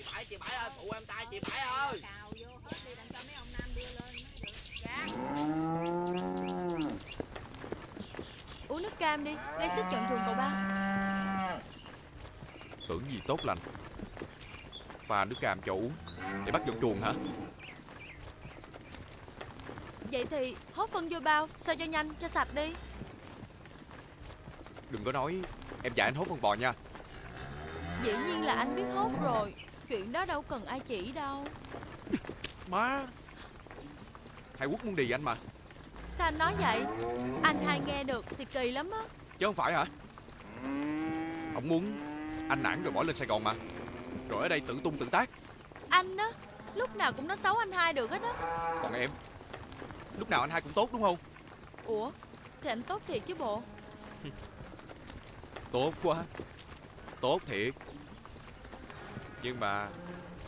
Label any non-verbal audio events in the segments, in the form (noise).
chị bảy chị bảy ơi phụ em tay chị bảy ơi. cào vô hết đi đặng cho mấy ông nam đưa lên mới được. Dạ. Uống nước cam đi Lấy sức chọn chuồng cậu ba. Tưởng gì tốt lành. Pha nước cam cho uống Để bắt vào chuồng hả? Vậy thì hốt phân vô bao Sao cho nhanh cho sạch đi. Đừng có nói Em dạy anh hốt con bò nha. Dĩ nhiên là anh biết hốt rồi Chuyện đó đâu cần ai chỉ đâu. Má. Hai quốc muốn đi anh mà. Sao anh nói vậy? Anh hai nghe được thì kỳ lắm á. Chứ không phải hả? Ông muốn anh nản rồi bỏ lên Sài Gòn mà. Rồi ở đây tự tung tự tác. Anh á Lúc nào cũng nói xấu anh hai được hết á. Còn em Lúc nào anh hai cũng tốt đúng không? Ủa Thì anh tốt thiệt chứ bộ. Tốt quá. Tốt thiệt Nhưng mà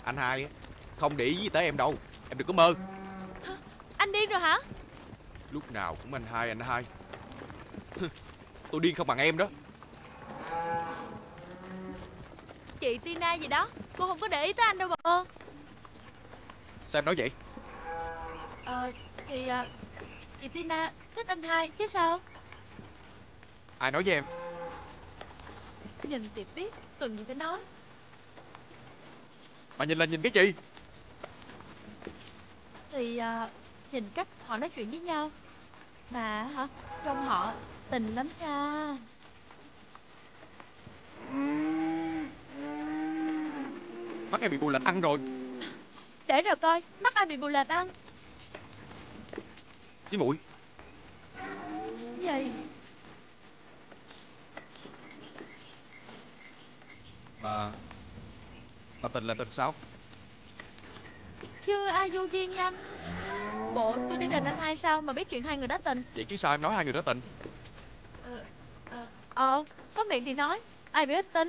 Anh hai á, không để ý gì tới em đâu. Em đừng có mơ. Anh điên rồi hả? Lúc nào cũng anh hai anh hai. Tôi điên không bằng em đó. Chị Tina gì đó Cô không có để ý tới anh đâu bộ Sao em nói vậy? Ờ Thì à, Chị Tina thích anh hai chứ sao? Ai nói với em? Nhìn thì biết Cần gì phải nói Mà nhìn là nhìn cái gì? Thì à, nhìn cách họ nói chuyện với nhau. Mà hả Trong họ tình lắm nha. Mắt em bị bù lệch ăn rồi. Để rồi coi Mắt ai bị bù lệch ăn. Xí mũi. Gì? Mà Mà tình là tình sao Chưa ai vô duyên anh Bộ tôi đi rình anh hai sao Mà biết chuyện hai người đó tình? Vậy chứ sao em nói hai người đó tình? Ờ Ờ, ờ Có miệng thì nói. Ai biết ít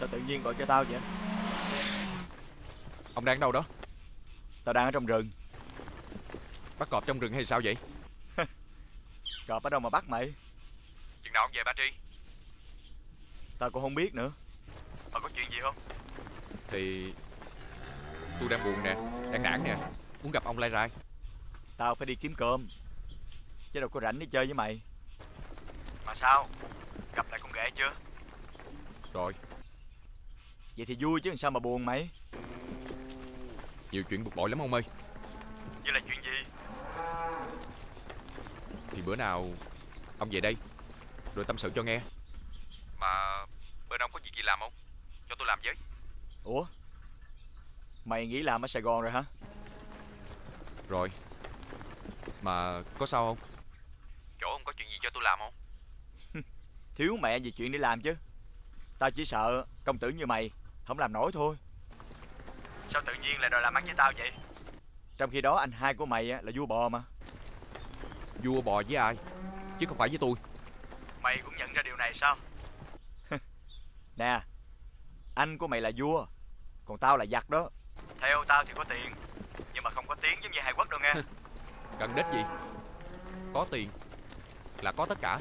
Sao tự nhiên gọi cho tao vậy? Ông đang đâu đó? Tao đang ở trong rừng. Bắt cọp trong rừng hay sao vậy? (laughs) Cọp ở đâu mà bắt mày? Chừng nào ông về Ba Tri? Tao cũng không biết nữa. Mà có chuyện gì không? Thì Tôi đang buồn nè Đang nản nè Muốn gặp ông Lai Rai. Tao phải đi kiếm cơm. Chứ đâu có rảnh đi chơi với mày. Mà sao? Gặp lại con ghẻ chưa? Rồi Vậy thì vui chứ làm sao mà buồn mày? Nhiều chuyện bực bội lắm ông ơi. Như là chuyện gì? Thì bữa nào Ông về đây Rồi tâm sự cho nghe. Mà Bên ông có việc gì làm không? Cho tôi làm với. Ủa? Mày nghĩ làm ở Sài Gòn rồi hả? Rồi. Mà có sao không? Chỗ ông có chuyện gì cho tôi làm không? Thiếu mẹ gì chuyện để làm chứ. Tao chỉ sợ công tử như mày Không làm nổi thôi. Sao tự nhiên lại đòi làm ăn với tao vậy? Trong khi đó anh hai của mày á, là vua bò mà. Vua bò với ai? Chứ không phải với tôi. Mày cũng nhận ra điều này sao? (laughs) Nè Anh của mày là vua Còn tao là giặc đó. Theo tao thì có tiền Nhưng mà không có tiếng giống như Hải Quốc đâu nghe. (laughs) Gần đết gì? Có tiền Là có tất cả.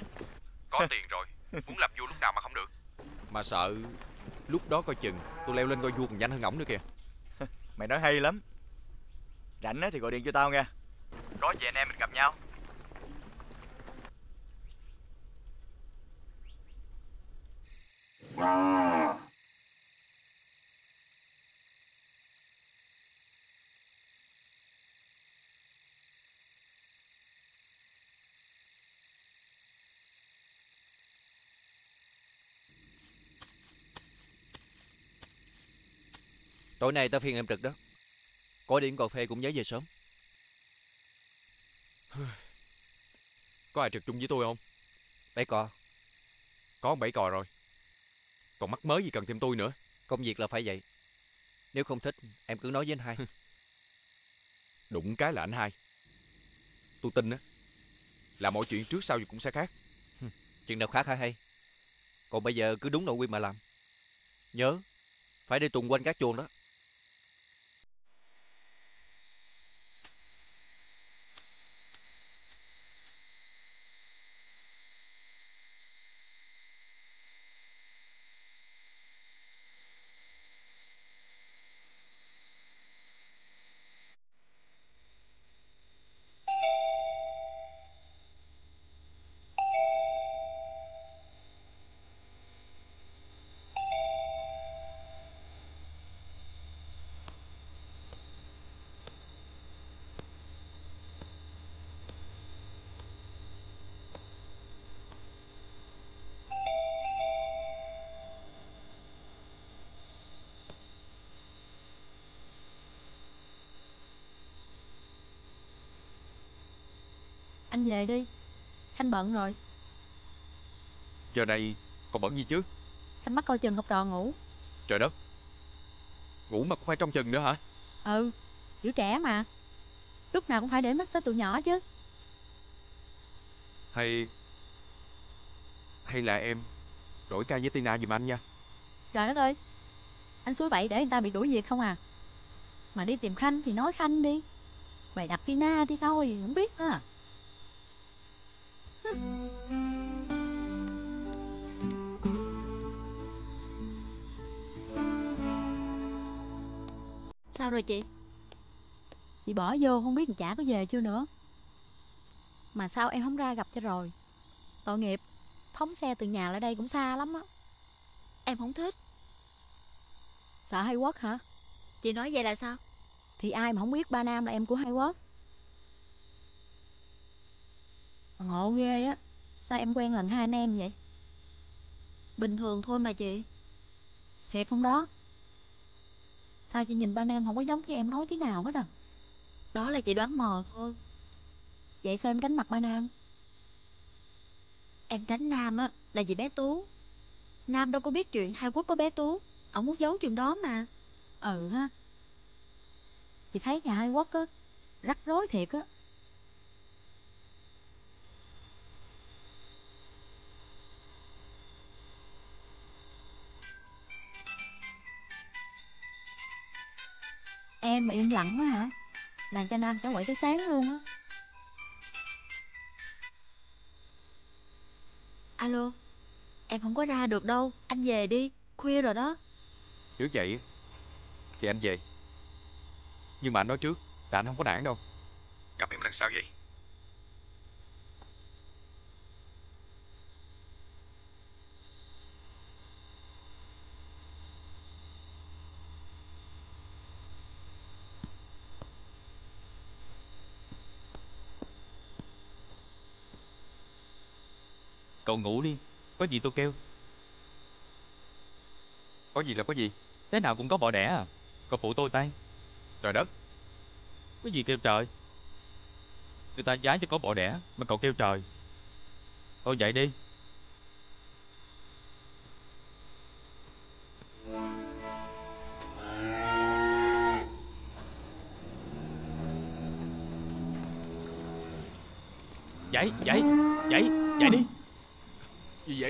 Có tiền rồi Muốn làm vua lúc nào mà không được. Mà sợ Lúc đó coi chừng Tôi leo lên coi vua còn nhanh hơn ổng nữa kìa. (laughs) Mày nói hay lắm. Rảnh thì gọi điện cho tao nghe. Có gì anh em mình gặp nhau. Tối nay tới phiên em trực đó. Có điểm cà phê cũng nhớ về sớm. (sighs) Có ai trực chung với tôi không? Bảy cò. Có bảy cò rồi. Còn mắc mới gì cần thêm tôi nữa? Công việc là phải vậy. Nếu không thích em cứ nói với anh hai. (laughs) Đụng cái là anh hai. Tôi tin á Là mọi chuyện trước sau gì cũng sẽ khác. (laughs) Chuyện nào khác hay hay? Còn bây giờ cứ đúng nội quy mà làm. Nhớ Phải đi tuần quanh các chuồng đó Anh về đi. Khanh bận rồi. Giờ này còn bận gì chứ? Khanh mắc coi chừng học trò ngủ. Trời đất. Ngủ mà cũng phải trong chừng nữa hả? Ừ Giữ trẻ mà. Lúc nào cũng phải để mắt tới tụi nhỏ chứ. Hay Hay là em Đổi ca với Tina giùm anh nha. Trời đất ơi Anh suối bậy để người ta bị đuổi việc không à? Mà đi tìm Khanh thì nói Khanh đi. Bày đặt Tina đi thôi Không biết nữa Sao rồi chị? Chị bỏ vô không biết chả có về chưa nữa Mà sao em không ra gặp cho rồi? Tội nghiệp, phóng xe từ nhà lại đây cũng xa lắm á. Em không thích. Sợ hay quất hả Chị nói vậy là sao? Thì ai mà không biết ba Nam là em của hai quất Ngộ ghê á Sao em quen lần hai anh em vậy Bình thường thôi mà chị. Thiệt không đó Sao chị nhìn ba Nam không có giống như em nói tí nào hết à Đó là chị đoán mò thôi. Vậy sao em đánh mặt ba Nam Em đánh Nam á là vì bé Tú. Nam đâu có biết chuyện hai quốc có bé Tú. Ông muốn giấu chuyện đó mà. Ừ ha Chị thấy nhà hai quốc á Rắc rối thiệt á Em mà im lặng quá hả? Làm cho Nam cháu quậy tới sáng luôn á. Alo, em không có ra được đâu. Anh về đi, khuya rồi đó. Nếu vậy Thì anh về. Nhưng mà anh nói trước Là anh không có nản đâu. Gặp em lần sau vậy Cậu ngủ đi, có gì tôi kêu. Có gì là có gì Thế nào cũng có bọ đẻ à. Cậu phụ tôi tay. Trời đất Cái gì kêu trời? Người ta giá cho có bọ đẻ mà cậu kêu trời. Thôi dậy đi.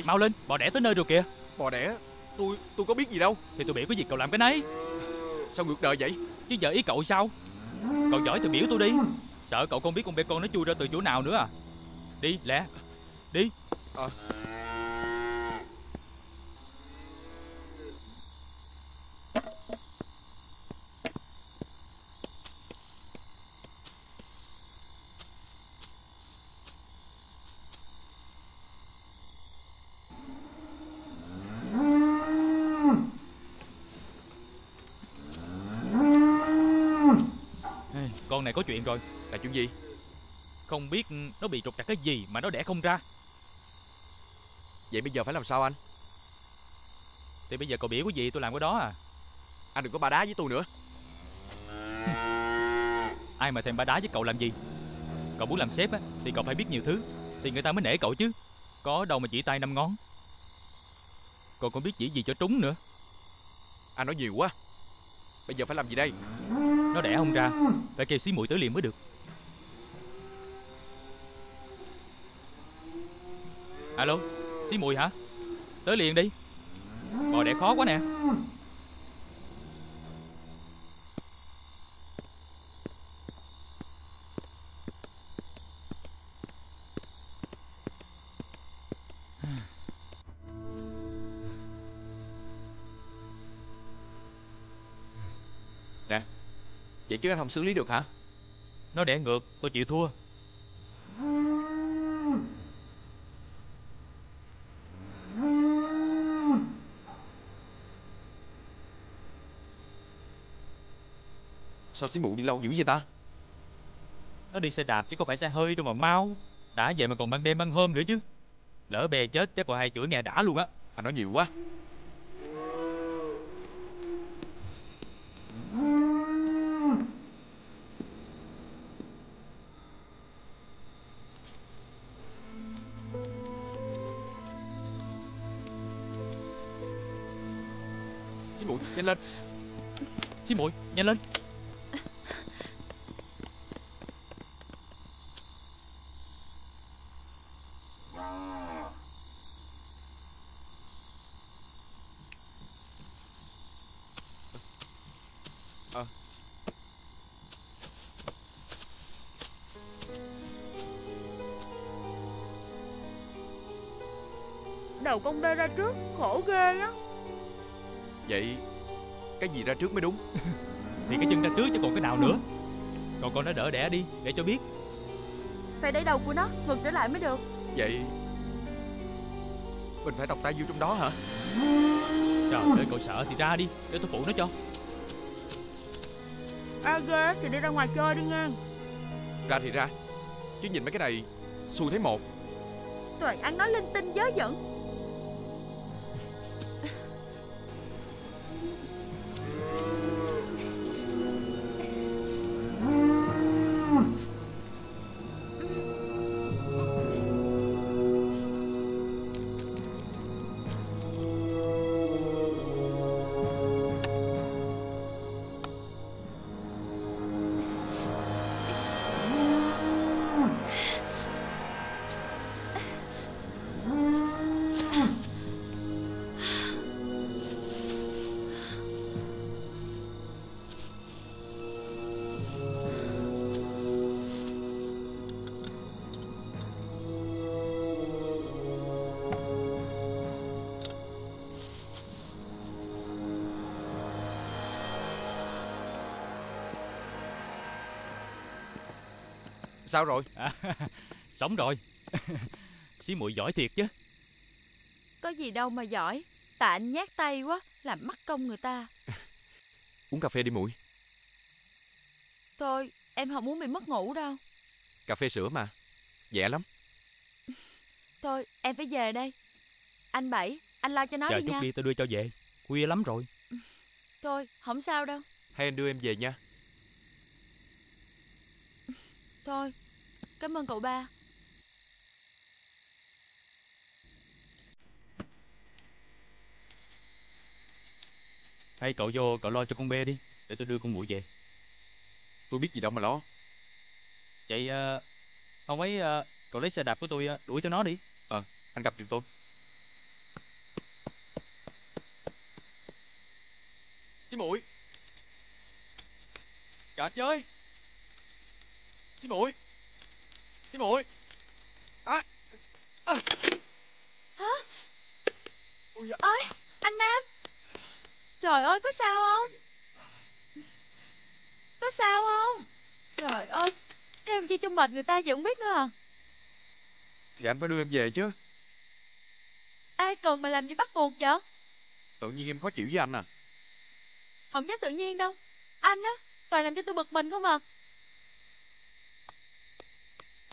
Mau lên, bò đẻ tới nơi rồi kìa. Bò đẻ Tôi tôi có biết gì đâu Thì tôi biểu cái gì cậu làm cái nấy, Sao ngược đời vậy chứ giờ ý cậu sao? Cậu giỏi thì biểu tôi đi. Sợ cậu không biết con bê con nó chui ra từ chỗ nào nữa à. Đi, lẹ, đi. Ê, Con này có chuyện rồi. Là chuyện gì? Không biết nó bị trục trặc cái gì mà nó đẻ không ra. Vậy bây giờ phải làm sao anh? Thì bây giờ cậu biểu cái gì tôi làm cái đó à? Anh đừng có ba đá với tôi nữa. Ai mà thèm ba đá với cậu làm gì? Cậu muốn làm sếp á Thì cậu phải biết nhiều thứ Thì người ta mới nể cậu chứ. Có đâu mà chỉ tay năm ngón. Cậu còn biết chỉ gì cho trúng nữa. Anh nói nhiều quá. Bây giờ phải làm gì đây nó đẻ không ra. Phải kêu xí mũi tới liền mới được. Alo, Xí mũi hả? Tới liền đi. Bò đẻ khó quá nè. Chứ anh không xử lý được hả? Nó đẻ ngược Tôi chịu thua. Sao xí muội đi lâu dữ vậy ta? Nó đi xe đạp chứ có phải xe hơi đâu mà mau. Đã vậy mà còn ban đêm ban hôm nữa chứ. Lỡ bè chết chắc còn hai chửi nghe đã luôn á. Anh nói nhiều quá nhanh lên. Xí muội nhanh lên. Đầu con bê ra trước Khổ ghê á. Vậy Cái gì ra trước mới đúng. (laughs) Thì cái chân ra trước chứ còn cái nào nữa. Còn con nó đỡ đẻ đi Để cho biết. Phải đẩy đầu của nó Ngược trở lại mới được. Vậy Mình phải tọc tay vô trong đó hả? Trời ơi cậu sợ thì ra đi Để tôi phụ nó cho. À ghê thì đi ra ngoài chơi đi nghe. Ra thì ra Chứ nhìn mấy cái này Xui thấy một. Toàn ăn nói linh tinh dớ dẫn Sao rồi? À, (laughs) Sống rồi. (laughs) Xí muội giỏi thiệt chứ. Có gì đâu mà giỏi. Tại anh nhát tay quá Làm mất công người ta. (laughs) Uống cà phê đi muội Thôi em không muốn bị mất ngủ đâu. Cà phê sữa mà. Dễ lắm. Thôi em phải về đây. Anh Bảy Anh lo cho nó Chờ đi chút nha. đi tôi đưa cho về. Khuya lắm rồi. Thôi không sao đâu. Hay anh đưa em về nha Thôi Cảm ơn cậu ba. Hay cậu vô cậu lo cho con bê đi Để tôi đưa con muội về. Tôi biết gì đâu mà lo. Vậy ờ, Ông ấy ờ, cậu lấy xe đạp của tôi ờ, đuổi cho nó đi. Anh gặp giùm tôi. Xí muội Cả anh Xí muội Xí muội à, à. Hả? Ôi dạ. Ơi anh Nam. Trời ơi có sao không? Có sao không? Trời ơi Em chi cho mệt người ta gì không biết nữa à? Thì anh phải đưa em về chứ. Ai cần mà làm gì bắt buộc vậy? Tự nhiên em khó chịu với anh à. Không chắc tự nhiên đâu. Anh á Toàn làm cho tôi bực mình không à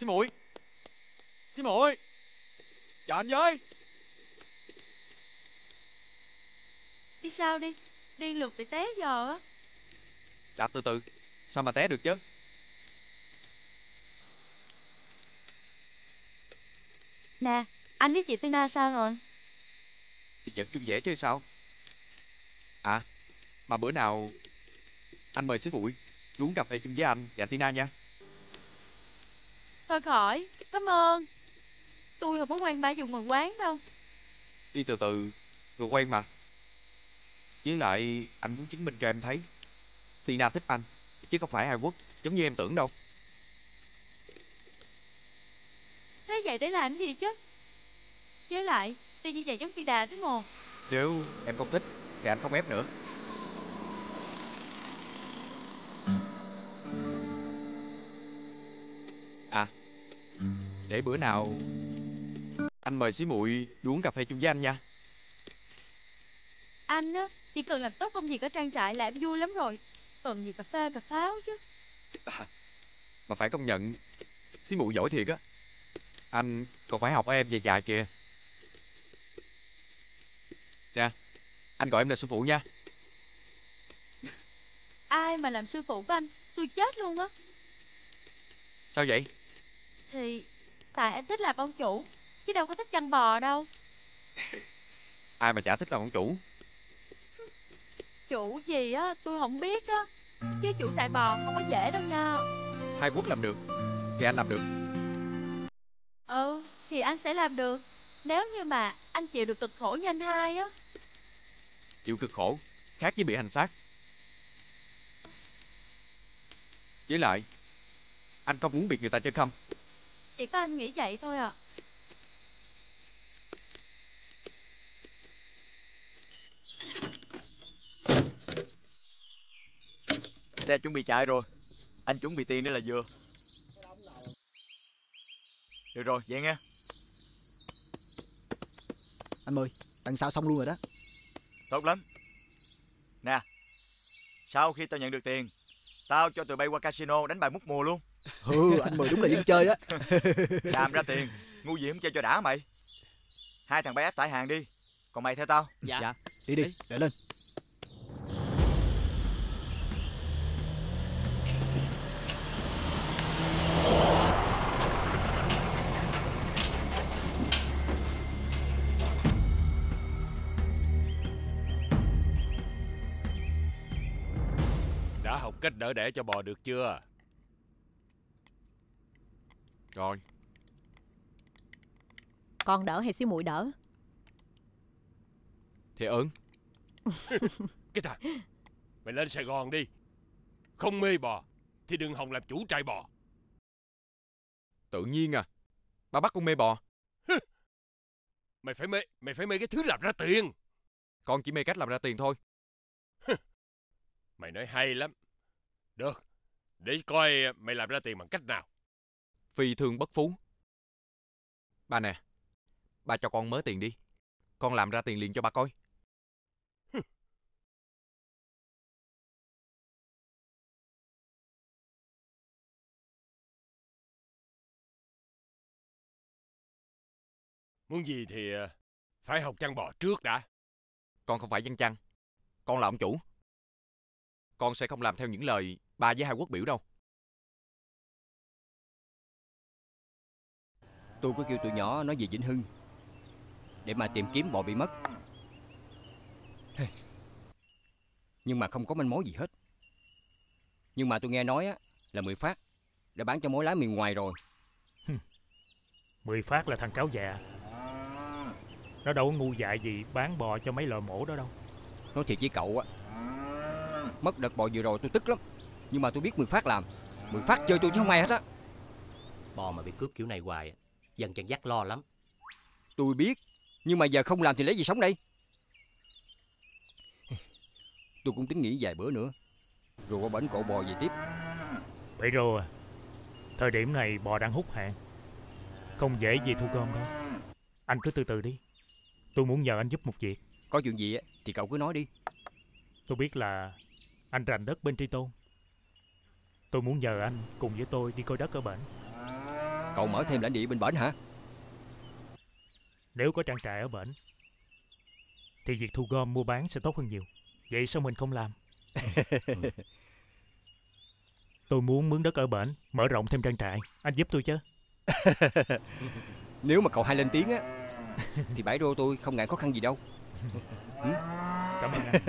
Muội Xí muội Chờ anh với. Đi sao đi? Đi lượt bị té giờ á. Đạp từ từ. Sao mà té được chứ? Nè Anh với chị Tina sao rồi? Thì vẫn chung dễ chứ sao? À Mà bữa nào Anh mời sư phụ uống cà phê chung với anh và Tina nha. Thôi khỏi, cảm ơn. Tôi không có quen ba dùng bằng quán đâu. Đi từ từ, người quen mà. Với lại anh muốn chứng minh cho em thấy Tina thích anh, chứ không phải Hai Quốc giống như em tưởng đâu. Thế vậy để làm gì chứ? Với lại, đi như vậy giống đà thế mồ. Nếu em không thích thì anh không ép nữa. Để bữa nào anh mời xí muội đi uống cà phê chung với anh nha. Anh á, chỉ cần làm tốt công việc ở trang trại là em vui lắm rồi. Cần gì cà phê cà pháo chứ. Mà phải công nhận xí muội giỏi thiệt á. Anh còn phải học ở em về dài kìa. Nè, anh gọi em là sư phụ nha. Ai mà làm sư phụ của anh, xui chết luôn á. Sao vậy? Thì tại anh thích làm ông chủ, chứ đâu có thích chăn bò đâu. (laughs) Ai mà chả thích làm ông chủ. Chủ gì á, tôi không biết á. Chứ chủ trại bò không có dễ đâu nha. Hai quốc làm được thì anh làm được. Ừ, thì anh sẽ làm được. Nếu như mà anh chịu được cực khổ như anh hai á. Chịu cực khổ khác với bị hành xác. Với lại anh không muốn bị người ta chơi khăm. Chỉ có anh nghĩ vậy thôi à. Xe chuẩn bị chạy rồi. Anh chuẩn bị tiền nữa là vừa. Được rồi vậy nghe Anh mời, đằng sau xong luôn rồi đó. Tốt lắm. Nè Sau khi tao nhận được tiền Tao cho tụi bay qua casino đánh bài múc mùa luôn Ừ, anh mời đúng là dân chơi á. (laughs) Làm ra tiền Ngu gì không chơi cho đã mày Hai thằng bay ép tải hàng đi Còn mày theo tao Dạ. Đi đi, để lên. Đã học cách đỡ đẻ cho bò được chưa? Rồi, Con đỡ hay xí muội đỡ? thì ơn. (laughs) Cái thằng Mày lên Sài Gòn đi Không mê bò Thì đừng hòng làm chủ trại bò Tự nhiên à. Ba bắt con mê bò. Mày phải mê Mày phải mê cái thứ làm ra tiền Con chỉ mê cách làm ra tiền thôi. Mày nói hay lắm Được Để coi mày làm ra tiền bằng cách nào Phi thương bất phú. Ba nè, ba cho con mớ tiền đi. Con làm ra tiền liền cho ba coi. Muốn gì thì ờ, Phải học chăn bò trước đã Con không phải dân chăn. Con là ông chủ. Con sẽ không làm theo những lời ba với hai quốc biểu đâu. Tôi có kêu tụi nhỏ nói về Vĩnh Hưng. Để mà tìm kiếm bò bị mất. Nhưng mà không có manh mối gì hết. Nhưng mà tôi nghe nói á Là Mười Phát Đã bán cho mối lái miền ngoài rồi. Mười phát là thằng cáo già. Nó đâu có ngu dại gì bán bò cho mấy lò mổ đó đâu. Nói thiệt với cậu á Mất đợt bò vừa rồi tôi tức lắm. Nhưng mà tôi biết Mười Phát làm. Mười Phát chơi tôi chứ không ai hết á. Bò mà bị cướp kiểu này hoài Dân chân dắt lo lắm. Tôi biết Nhưng mà giờ không làm thì lấy gì sống đây? Tôi cũng tính nghỉ vài bữa nữa. Rồi qua bển cộ bò về tiếp. Vậy rồi à Thời điểm này bò đang hút hạn Không dễ gì thu gom đâu. Anh cứ từ từ đi. Tôi muốn nhờ anh giúp một việc. Có chuyện gì á thì cậu cứ nói đi. Tôi biết là anh rành đất bên Tri Tôn Tôi muốn nhờ anh cùng với tôi đi coi đất ở bển Cậu mở thêm lãnh địa bên bển hả? Nếu có trang trại ở bển Thì việc thu gom mua bán sẽ tốt hơn nhiều. Vậy sao mình không làm? (laughs) Tôi muốn mướn đất ở bển Mở rộng thêm trang trại. Anh giúp tôi chứ. (laughs) Nếu mà cậu hai lên tiếng á Thì bãi rô tôi không ngại khó khăn gì đâu. (laughs) Cảm ơn anh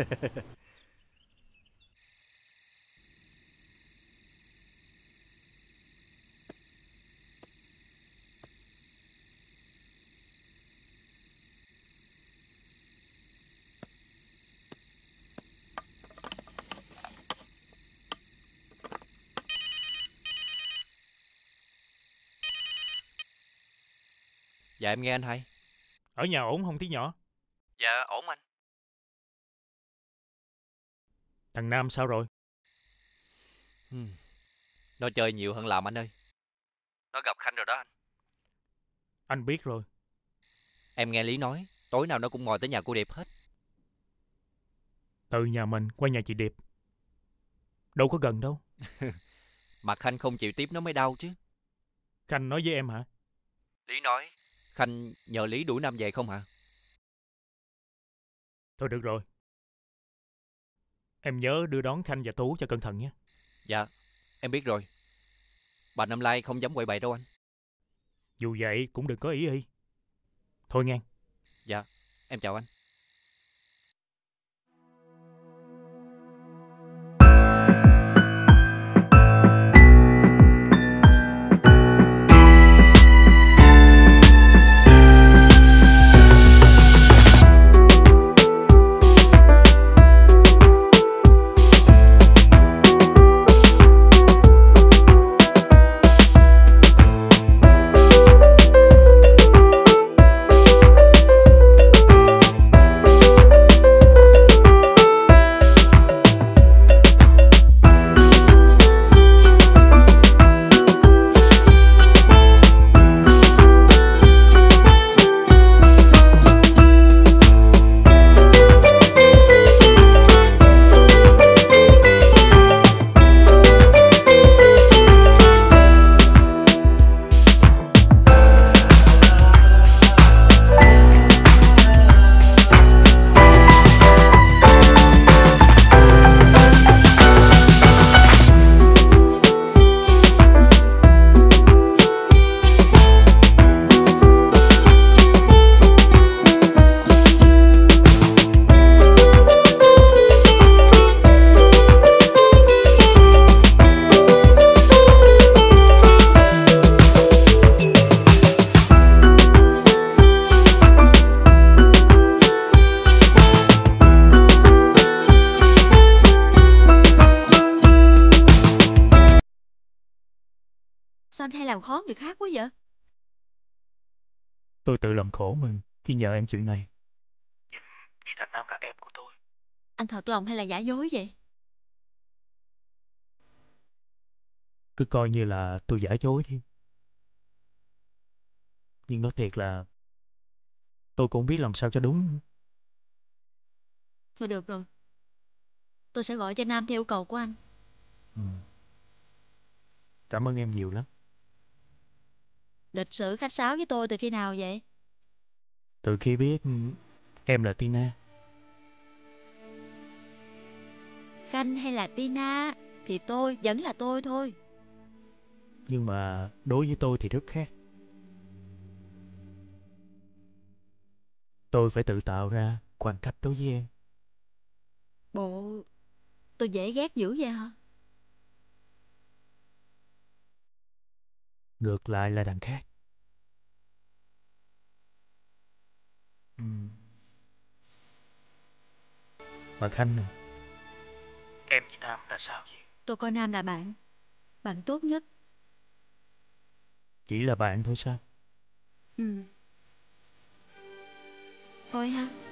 Dạ em nghe anh hai. Ở nhà ổn không tí nhỏ? Dạ ổn anh. Thằng Nam sao rồi? Hmm. Nó chơi nhiều hơn làm anh ơi. Nó gặp Khanh rồi đó anh. Anh biết rồi. Em nghe Lý nói, tối nào nó cũng ngồi tới nhà cô Điệp hết. Từ nhà mình qua nhà chị Điệp. Đâu có gần đâu. (laughs) Mà Khanh không chịu tiếp nó mới đau chứ. Khanh nói với em hả? Lý nói, Khanh nhờ Lý đuổi Nam về không hả? Thôi được rồi. Em nhớ đưa đón Khanh và Tú cho cẩn thận nhé. Dạ, em biết rồi. Bà Năm Lai không dám quậy bày đâu anh. Dù vậy cũng đừng có ý y. Thôi ngang. Dạ, em chào anh. Anh hay làm khó người khác quá vậy? Tôi tự làm khổ mình khi nhờ em chuyện này. Vì Thành Nam là em của tôi. Anh thật lòng hay là giả dối vậy? Cứ coi như là tôi giả dối đi. Nhưng nói thiệt là tôi cũng biết làm sao cho đúng. Thôi được rồi. Tôi sẽ gọi cho Nam theo yêu cầu của anh. Ừ. Cảm ơn em nhiều lắm. Lịch sử khách sáo với tôi từ khi nào vậy? Từ khi biết em là Tina, Khanh hay là Tina thì tôi vẫn là tôi thôi. nhưng mà đối với tôi thì rất khác. Tôi phải tự tạo ra khoảng cách đối với em. Bộ tôi dễ ghét dữ vậy hả? Ngược lại là đằng khác. Ừ. Mà Khanh nè. Em với Nam là sao vậy? Tôi coi Nam là bạn. Bạn tốt nhất. Chỉ là bạn thôi sao? Ừ. Thôi ha.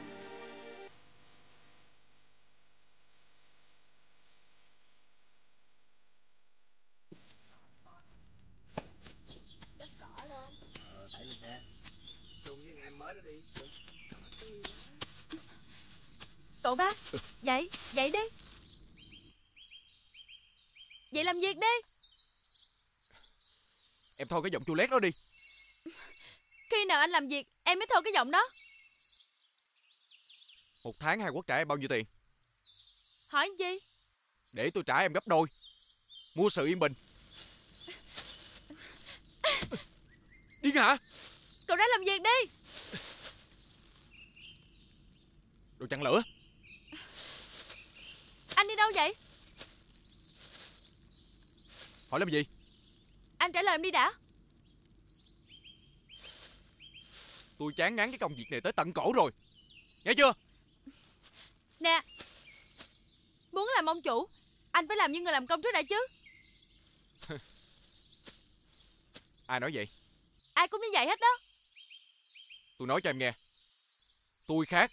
Cậu ba, dậy, dậy đi. Dậy làm việc đi. Em thôi cái giọng chua lét đó đi. Khi nào anh làm việc em mới thôi cái giọng đó. Một tháng hai quốc trả em bao nhiêu tiền? Hỏi gì? Để tôi trả em gấp đôi. Mua sự yên bình. Điên hả? Cậu ra làm việc đi. Đồ chặn lửa đi đâu vậy? Hỏi làm gì? Anh trả lời em đi đã. Tôi chán ngán cái công việc này tới tận cổ rồi. Nghe chưa? Nè Muốn làm ông chủ Anh phải làm như người làm công trước đã chứ. (laughs) Ai nói vậy? Ai cũng như vậy hết đó. Tôi nói cho em nghe. Tôi khác.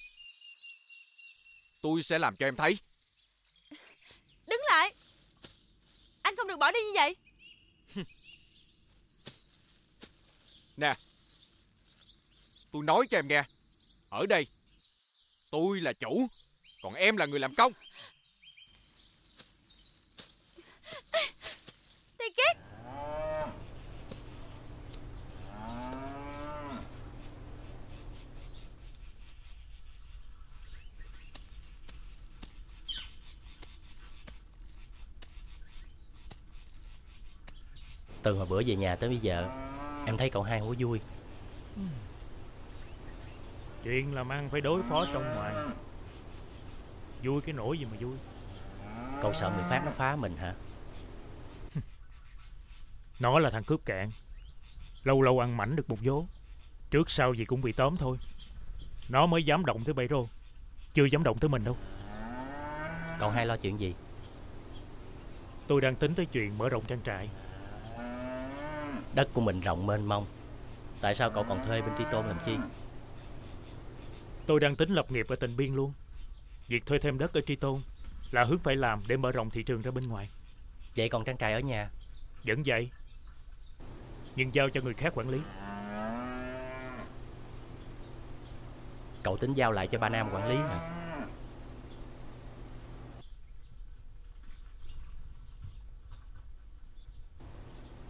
Tôi sẽ làm cho em thấy Đứng lại. Anh không được bỏ đi như vậy. (laughs) Nè, Tôi nói cho em nghe. Ở đây, Tôi là chủ, Còn em là người làm công Thì kiết từ hồi bữa về nhà tới bây giờ Em thấy cậu hai không có vui. Chuyện làm ăn phải đối phó trong ngoài. Vui cái nỗi gì mà vui? Cậu sợ người Pháp nó phá mình hả? Nó là thằng cướp cạn. Lâu lâu ăn mảnh được một vố. Trước sau gì cũng bị tóm thôi. Nó mới dám động tới Bày Rô Chưa dám động tới mình đâu. Cậu hai lo chuyện gì? Tôi đang tính tới chuyện mở rộng trang trại Đất của mình rộng mênh mông. Tại sao cậu còn thuê bên Tri Tôn làm chi? Tôi đang tính lập nghiệp ở tỉnh biên luôn. Việc thuê thêm đất ở Tri Tôn Là hướng phải làm để mở rộng thị trường ra bên ngoài. Vậy còn trang trại ở nhà? Vẫn vậy. Nhưng giao cho người khác quản lý. Cậu tính giao lại cho ba Nam quản lý hả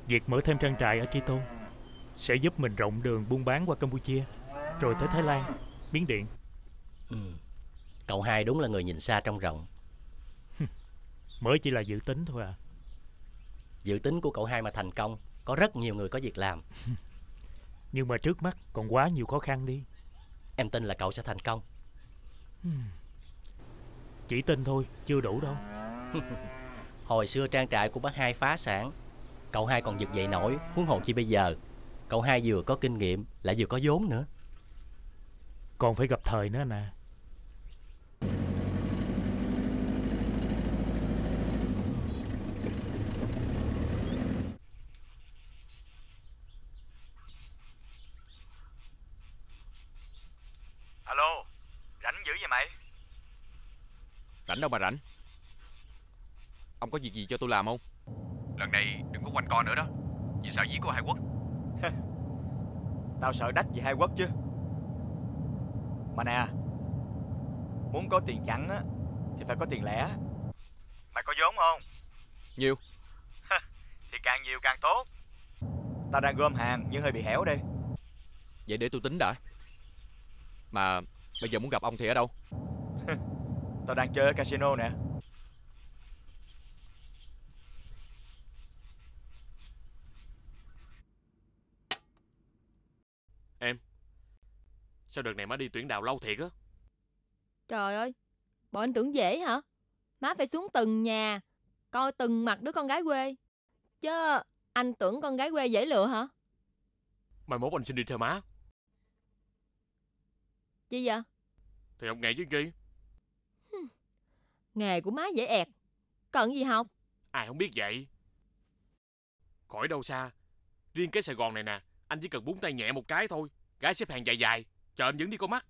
Việc mở thêm trang trại ở Tri Tôn Sẽ giúp mình rộng đường buôn bán qua Campuchia Rồi tới Thái Lan, Miến Điện. Ừ. Cậu hai đúng là người nhìn xa trông rộng. Mới chỉ là dự tính thôi à. Dự tính của cậu hai mà thành công Có rất nhiều người có việc làm. Nhưng mà trước mắt còn quá nhiều khó khăn đi. Em tin là cậu sẽ thành công. Chỉ tin thôi, chưa đủ đâu. (laughs) Hồi xưa trang trại của bác hai phá sản Cậu hai còn giật dậy nổi Huống hồ chi bây giờ. Cậu hai vừa có kinh nghiệm Lại vừa có vốn nữa. Còn phải gặp thời nữa nè. Alo Rảnh dữ vậy mày? Rảnh đâu mà rảnh. Ông có việc gì cho tôi làm không Lần này đừng có quanh co nữa đó. Vì sợ giết của Hai Quốc. (laughs) Tao sợ đách gì hai quốc chứ. Mà nè Muốn có tiền chẵn á Thì phải có tiền lẻ. Mày có vốn không? Nhiều. Thì càng nhiều càng tốt. Tao đang gom hàng nhưng hơi bị hẻo đây. Vậy để tôi tính đã. Mà bây giờ muốn gặp ông thì ở đâu? (laughs) Tao đang chơi ở casino nè Em Sao đợt này má đi tuyển đào lâu thiệt á? Trời ơi Bọn anh tưởng dễ hả? Má phải xuống từng nhà Coi từng mặt đứa con gái quê. Chứ anh tưởng con gái quê dễ lựa hả? Mai mốt anh xin đi theo má. Chi vậy? Thì học nghề chứ gì Nghề của má dễ ẹt. Cần gì học? Ai không biết vậy? Khỏi đâu xa. Riêng cái Sài Gòn này nè Anh chỉ cần búng tay nhẹ một cái thôi Gái xếp hàng dài dài Chờ anh vẫn đi con mắt.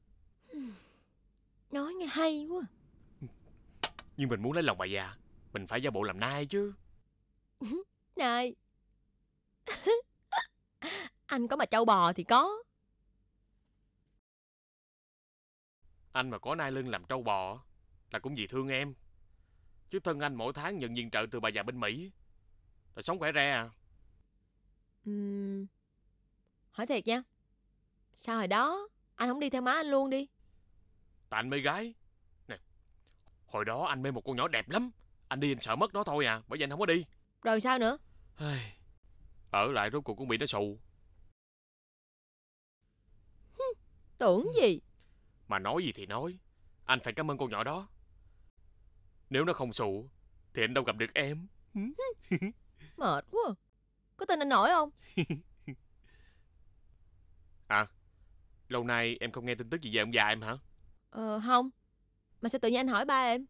Nói nghe hay quá. Nhưng mình muốn lấy lòng bà già. Mình phải giả bộ làm nai chứ. (laughs) Này. (laughs) Anh có mà trâu bò thì có. Anh mà có nai lưng làm trâu bò Là cũng vì thương em. Chứ thân anh mỗi tháng nhận viện trợ từ bà già bên Mỹ. Là sống khỏe re à. Ừm, Hỏi thiệt nha. Sao hồi đó Anh không đi theo má anh luôn đi. Tại anh mê gái. Nè Hồi đó anh mê một con nhỏ đẹp lắm. Anh đi anh sợ mất nó thôi à Bởi vì anh không có đi. Rồi sao nữa? Ở lại rốt cuộc cũng bị nó xù. Tưởng gì? Mà nói gì thì nói. Anh phải cảm ơn con nhỏ đó. Nếu nó không xù Thì anh đâu gặp được em. Mệt quá. Có tin anh nổi không? (laughs) À Lâu nay em không nghe tin tức gì về ông già em hả Ờ không Mà sao tự nhiên anh hỏi ba em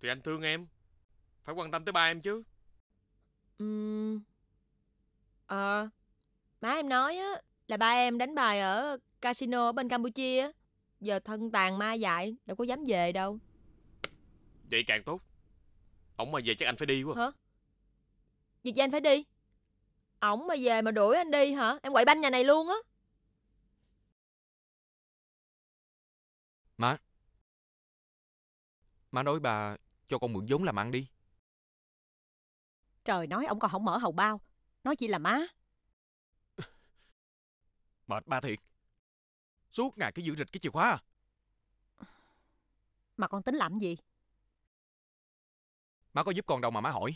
Thì anh thương em Phải quan tâm tới ba em chứ Ừm, Ờ Má em nói á Là ba em đánh bài ở casino ở bên Campuchia á. Giờ thân tàn ma dại, đâu có dám về đâu. Vậy càng tốt Ổng mà về chắc anh phải đi quá Hả? Việc gì anh phải đi? Ổng mà về mà đuổi anh đi hả? Em quậy banh nhà này luôn á. Má nói bà cho con mượn vốn làm ăn đi. Trời nói ông còn không mở hầu bao Nói chỉ là má? (laughs) Mệt ba thiệt. Suốt ngày cứ giữ rịch cái chìa khóa à. Mà con tính làm gì? Má có giúp con đâu mà má hỏi.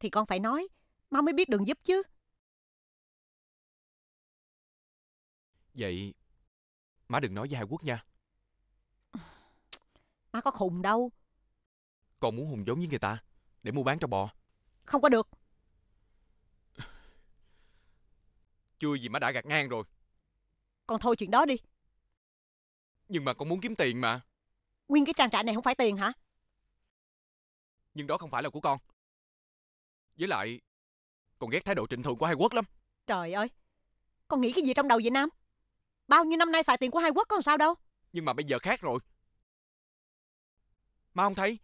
Thì con phải nói Má mới biết đường giúp chứ. Vậy Má đừng nói với Hai Quốc nha Má có khùng đâu. Con muốn hùng vốn với người ta Để mua bán cho bò. Không có được. Chưa gì má đã gạt ngang rồi. Con thôi chuyện đó đi. Nhưng mà con muốn kiếm tiền mà. Nguyên cái trang trại này không phải tiền hả? Nhưng đó không phải là của con. Với lại Con ghét thái độ trịnh thượng của Hai Quốc lắm. Trời ơi Con nghĩ cái gì trong đầu vậy Nam? Bao nhiêu năm nay xài tiền của hai quốc có làm sao đâu? Nhưng mà bây giờ khác rồi Má không thấy.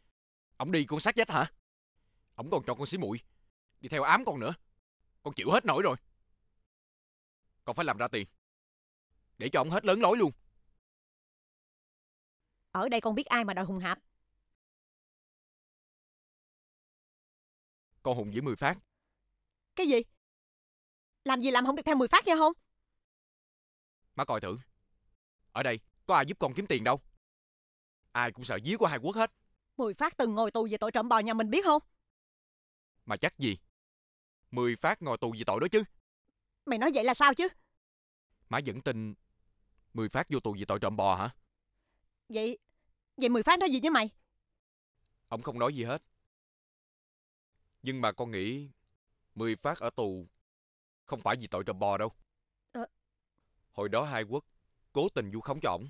Ông đi con sát vách hả? Ông còn cho con xí muội. Đi theo ám con nữa. Con chịu hết nổi rồi. Con phải làm ra tiền. Để cho ông hết lớn lối luôn. Ở đây con biết ai mà đòi hùng hạp. Con hùng với mười phát. Cái gì? Làm gì làm không được theo 10 phát nha không? Má coi thử. Ở đây có ai giúp con kiếm tiền đâu? Ai cũng sợ dí của hai quốc hết 10 phát từng ngồi tù về tội trộm bò nhà mình biết không? Mà chắc gì? Mười phát ngồi tù vì tội đó chứ. Mày nói vậy là sao chứ? Má vẫn tin Mười phát vô tù vì tội trộm bò hả? Vậy Vậy 10 phát nói gì với mày? Ông không nói gì hết. Nhưng mà con nghĩ Mười phát ở tù Không phải vì tội trộm bò đâu. Ờ. Hồi đó hai quốc Cố tình vu khống cho ổng.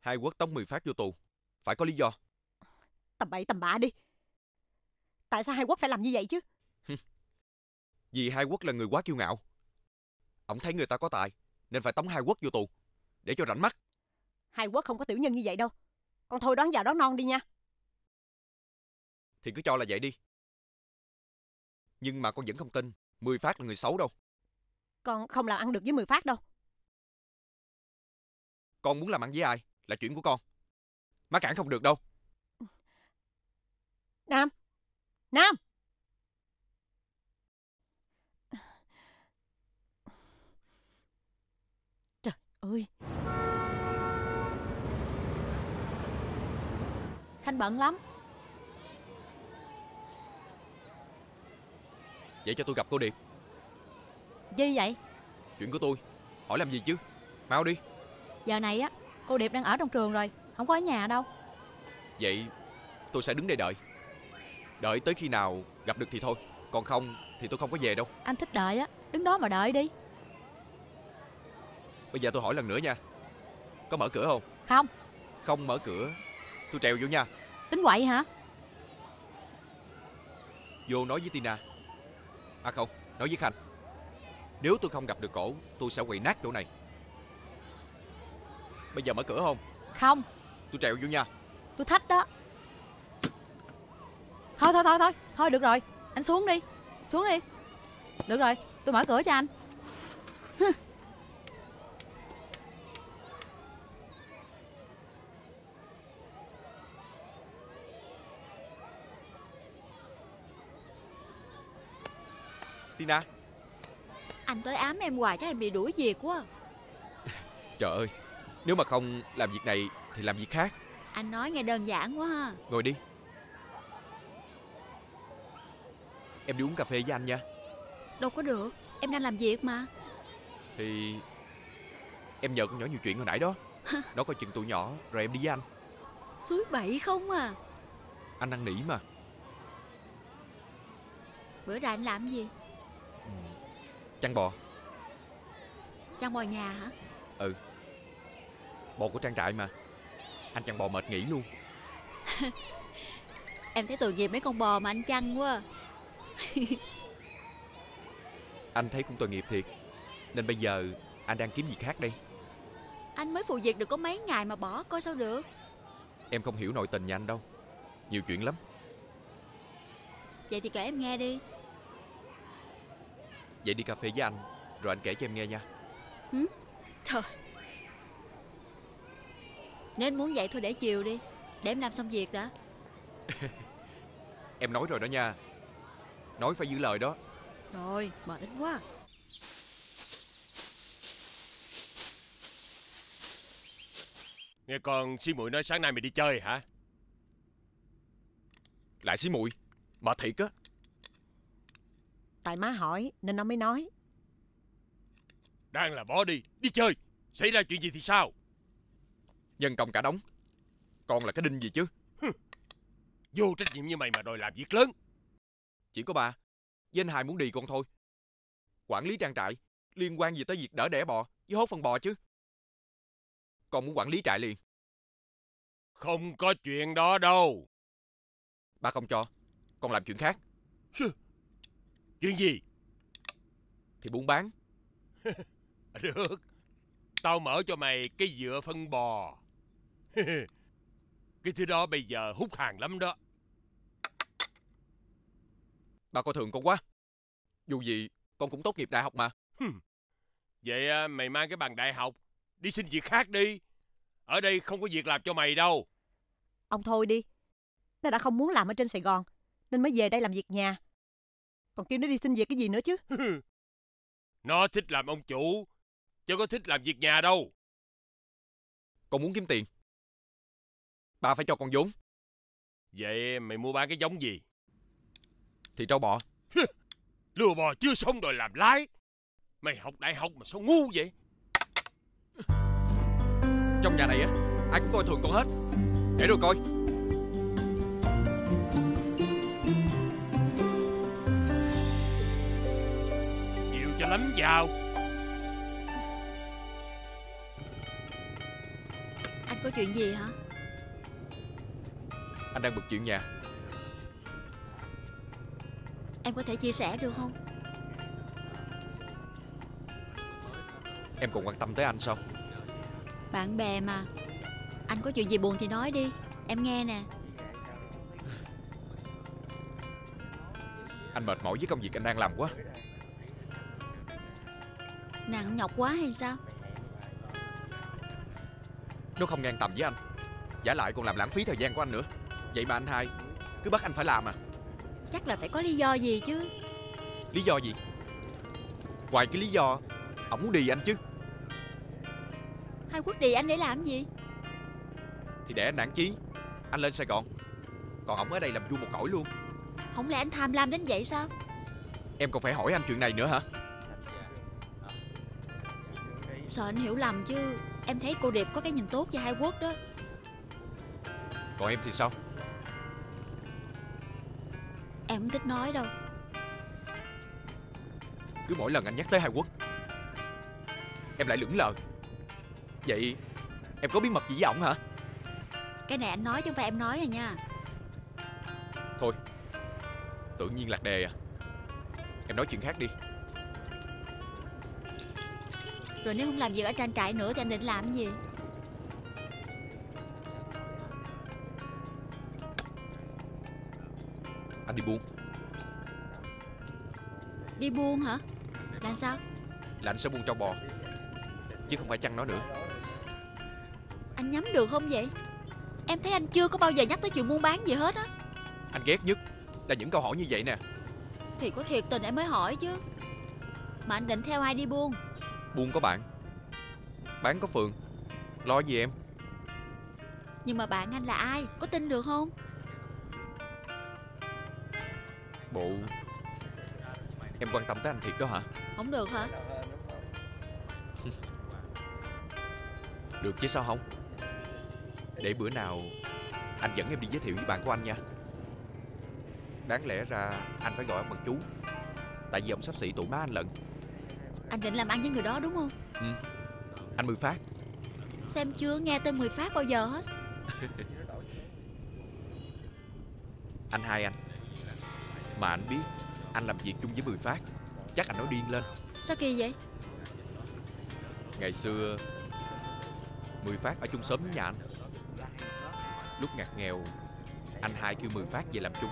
Hai quốc tống mười phát vô tù Phải có lý do. Tầm bậy tầm bạ đi. Tại sao hai quốc phải làm như vậy chứ? Vì hai quốc là người quá kiêu ngạo. Ổng thấy người ta có tài Nên phải tống hai quốc vô tù Để cho rảnh mắt. Hai quốc không có tiểu nhân như vậy đâu. Con thôi đoán giàu đoán non đi nha. Thì cứ cho là vậy đi. Nhưng mà con vẫn không tin Mười phát là người xấu đâu. Con không làm ăn được với 10 phát đâu. Con muốn làm ăn với ai Là chuyện của con Má cản không được đâu. Nam Nam. Trời ơi. Khanh bận lắm. Vậy cho tôi gặp cô Điệp Gì vậy? Chuyện của tôi. Hỏi làm gì chứ? Mau đi. Giờ này á Cô Điệp đang ở trong trường rồi Không có ở nhà đâu. Vậy tôi sẽ đứng đây đợi. Đợi tới khi nào gặp được thì thôi. Còn không thì tôi không có về đâu. Anh thích đợi á. Đứng đó mà đợi đi. Bây giờ tôi hỏi lần nữa nha. Có mở cửa không? Không. Không mở cửa. Tôi trèo vô nha. Tính quậy hả? Vô nói với Tina. À không Nói với Khanh. Nếu tôi không gặp được cổ Tôi sẽ quậy nát chỗ này. Bây giờ mở cửa không? Không Tôi trèo vô nha. Tôi thách đó. Thôi thôi thôi thôi. Thôi được rồi. Anh xuống đi. Xuống đi. Được rồi. Tôi mở cửa cho anh. (laughs) Tina. Anh tới ám em hoài chắc em bị đuổi việc quá. Trời ơi. Nếu mà không làm việc này Thì làm việc khác? Anh nói nghe đơn giản quá ha. Ngồi đi. Em đi uống cà phê với anh nha. Đâu có được Em đang làm việc mà. Thì Em nhờ con nhỏ nhiều chuyện hồi nãy đó. Nó coi chừng tụi nhỏ Rồi em đi với anh. Suối bậy không à. Anh năn nỉ mà. Bữa ra anh làm gì? Chăn bò. Chăn bò nhà hả? Ừ. Bò của trang trại mà Anh chăn bò mệt nghỉ luôn. (laughs) Em thấy tội nghiệp mấy con bò mà anh chăn quá (laughs) Anh thấy cũng tội nghiệp thiệt. Nên bây giờ anh đang kiếm việc khác đây? Anh mới phụ việc được có mấy ngày mà bỏ coi sao được. Em không hiểu nội tình nhà anh đâu. Nhiều chuyện lắm. Vậy thì kể em nghe đi. Vậy đi cà phê với anh Rồi anh kể cho em nghe nha. Hử? Trời Nên muốn vậy thôi để chiều đi. Để em làm xong việc đã. (laughs) Em nói rồi đó nha. Nói phải giữ lời đó. Rồi mệt đến quá. Nghe con xí muội nói sáng nay mày đi chơi hả? Lại xí muội? Mà thiệt á. Tại má hỏi nên nó mới nói. Đang là bỏ đi, đi chơi. Xảy ra chuyện gì thì sao? Nhân công cả đống. Còn là cái đinh gì chứ? Vô trách nhiệm như mày mà đòi làm việc lớn. Chỉ có bà. Với anh hai muốn đi con thôi. Quản lý trang trại Liên quan gì tới việc đỡ đẻ bò Với hốt phân bò chứ. Con muốn quản lý trại liền. Không có chuyện đó đâu. Ba không cho. Con làm chuyện khác. Chuyện gì? Thì buôn bán. (laughs) Được. Tao mở cho mày cái dựa phân bò (laughs) Cái thứ đó bây giờ hút hàng lắm đó. Ba coi thường con quá. Dù gì con cũng tốt nghiệp đại học mà. Vậy à, mày mang cái bằng đại học Đi xin việc khác đi. Ở đây không có việc làm cho mày đâu. Ông thôi đi. Nó đã không muốn làm ở trên Sài Gòn Nên mới về đây làm việc nhà. Còn kêu nó đi xin việc cái gì nữa chứ? (laughs) Nó thích làm ông chủ Chứ có thích làm việc nhà đâu. Con muốn kiếm tiền Ba phải cho con vốn. Vậy mày mua bán cái giống gì? Thì trâu bò. Lừa bò chưa xong rồi làm lái. Mày học đại học mà sao ngu vậy? Trong nhà này á Ai cũng coi thường con hết. Để rồi coi. Chịu cho lắm vào Anh có chuyện gì hả Anh đang bực chuyện nhà. Em có thể chia sẻ được không? Em còn quan tâm tới anh sao? Bạn bè mà. Anh có chuyện gì buồn thì nói đi. Em nghe nè. Anh mệt mỏi với công việc anh đang làm quá. Nặng nhọc quá hay sao? Nó không ngang tầm với anh. Giả lại còn làm lãng phí thời gian của anh nữa Vậy mà anh hai Cứ bắt anh phải làm à? Chắc là phải có lý do gì chứ. Lý do gì? Ngoài cái lý do Ông muốn đi anh chứ. Hai quốc đi anh để làm gì? Thì để anh nản chí Anh lên Sài Gòn. Còn ổng ở đây làm vua một cõi luôn. Không lẽ anh tham lam đến vậy sao? Em còn phải hỏi anh chuyện này nữa hả? Sợ anh hiểu lầm chứ. Em thấy cô Điệp có cái nhìn tốt cho hai quốc đó. Còn em thì sao Em không thích nói đâu. Cứ mỗi lần anh nhắc tới Hai Quốc Em lại lưỡng lờ. Vậy em có bí mật gì với ổng hả? Cái này anh nói chứ không phải em nói à nha. Thôi Tự nhiên lạc đề à. Em nói chuyện khác đi. Rồi nếu không làm việc ở trang trại nữa thì anh định làm gì đi buôn. Đi buôn hả? Là sao? Là anh sẽ buôn trâu bò Chứ không phải chăn nó nữa. Anh nhắm được không vậy? Em thấy anh chưa có bao giờ nhắc tới chuyện buôn bán gì hết á. Anh ghét nhất Là những câu hỏi như vậy nè. Thì có thiệt tình em mới hỏi chứ. Mà anh định theo ai đi buôn? Buôn có bạn. Bán có phường. Lo gì em? Nhưng mà bạn anh là ai? Có tin được không Bộ. Em quan tâm tới anh thiệt đó hả? Không được hả? (laughs) Được chứ sao không? Để bữa nào Anh dẫn em đi giới thiệu với bạn của anh nha. Đáng lẽ ra Anh phải gọi ông bằng chú. Tại vì ông sắp xỉ tuổi má anh lận. Anh định làm ăn với người đó đúng không? Ừ. Anh Mười Phát. Sao em chưa nghe tên Mười Phát bao giờ hết. (laughs) Anh hai anh Mà anh biết Anh làm việc chung với Mười Phát. Chắc anh nói điên lên. Sao kỳ vậy? Ngày xưa Mười Phát ở chung xóm với nhà anh. Lúc ngặt nghèo Anh hai kêu Mười Phát về làm chung.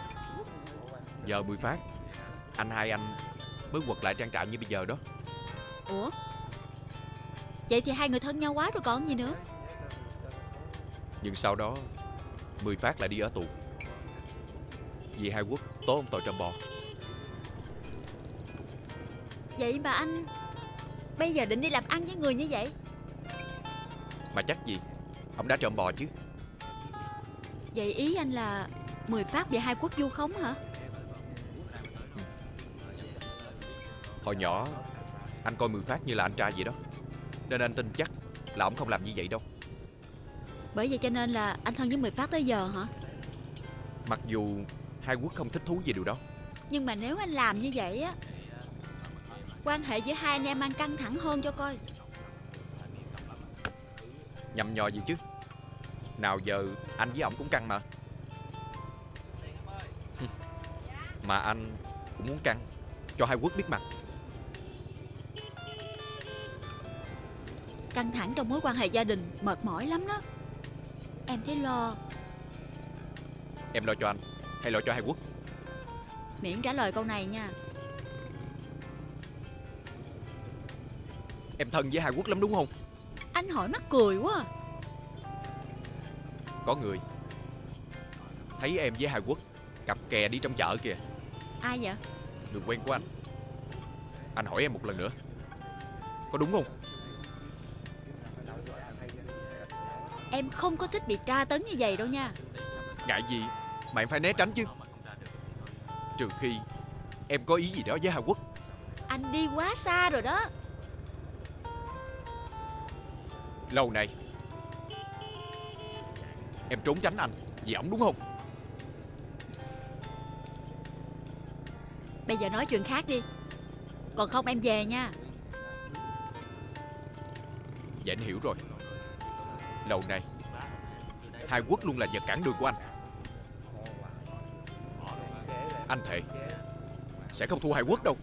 Giờ Mười Phát Anh hai anh mới quật lại trang trại như bây giờ đó. Ủa? Vậy thì hai người thân nhau quá rồi còn gì nữa? Nhưng sau đó Mười Phát lại đi ở tù. Vì hai quốc tố ông tội trộm bò. Vậy mà anh Bây giờ định đi làm ăn với người như vậy? Mà chắc gì? Ông đã trộm bò chứ. Vậy ý anh là Mười phát bị hai quốc du khống hả? Hồi nhỏ Anh coi Mười Phát như là anh trai vậy đó. Nên anh tin chắc là ông không làm như vậy đâu. Bởi vậy cho nên là anh thân với Mười phát tới giờ hả? Mặc dù hai quốc không thích thú về điều đó. Nhưng mà nếu anh làm như vậy á Quan hệ giữa hai anh em anh căng thẳng hơn cho coi. Nhầm nhò gì chứ? Nào giờ anh với ổng cũng căng mà. (laughs) Mà anh cũng muốn căng Cho hai quốc biết mặt. Căng thẳng trong mối quan hệ gia đình Mệt mỏi lắm đó. Em thấy lo. Em lo cho anh Hay lo cho hai quốc. Miễn trả lời câu này nha. Em thân với hai quốc lắm đúng không? Anh hỏi mắc cười quá à. Có người Thấy em với hai quốc Cặp kè đi trong chợ kìa. Ai vậy? Người quen của anh. Anh hỏi em một lần nữa. Có đúng không? Em không có thích bị tra tấn như vậy đâu nha. Ngại gì mà em phải né tránh chứ. Trừ khi Em có ý gì đó với Hà Quốc. Anh đi quá xa rồi đó. Lâu nay Em trốn tránh anh Vì ổng đúng không? Bây giờ nói chuyện khác đi. Còn không em về nha. Dạ anh hiểu rồi. Lâu nay Hai quốc luôn là vật cản đường của anh anh thề Sẽ không thua Hải quốc đâu.